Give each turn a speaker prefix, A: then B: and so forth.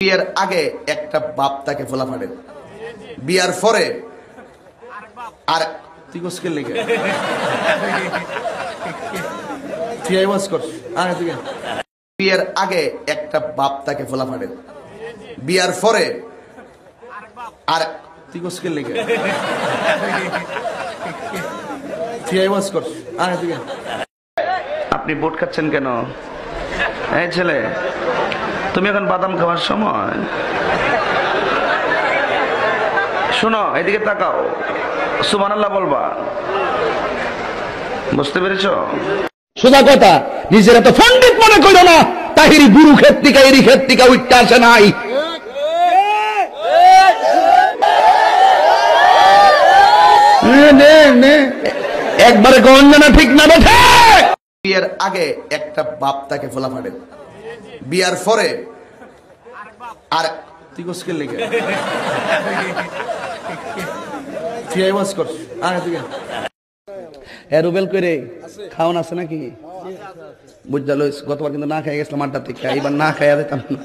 A: বিয়ের আগে একটা বাপ তাকে ফোলা ফাড়ে বিয়ার পরে আর তুই কোসকে লেগে। বিয়ের আগে একটা বাপ তাকে ফোলা ফাড়ে বিয়ার পরে আর তুই কোসকে লেগে। আপনি বোট খাচ্ছেন কেন? এই ছেলে তুমি এখন বাদাম খাওয়ার সময়। শোনো এদিকে তাকাও। সুমান আল্লাহ বলবা। বুঝতে পেরেছ?
B: সোজা কথা নিজের এত পণ্ডিত মনে করো না। তাহিরি গুরু ক্ষেত্রিকা এরি ক্ষেত্রিকা উঠতে আসে নাই। নে, নে, নে। একবারে গঞ্জনা ঠিক না বেঠে
A: বিয়ের আগে একটা বাপ তাকে ফোলা ফাড়ে বিয়ার পরে আর তুই কোসকে লেগে তুই আইওয়াজ কর আগে তুই আয়।
B: রুবেল রে? খাওন আছে নাকি? বুঝতে লইস, গতবার কিন্তু না খাই গেছিলাম, আড্ডা থেকে এবার না খাইয়া দিতাম না।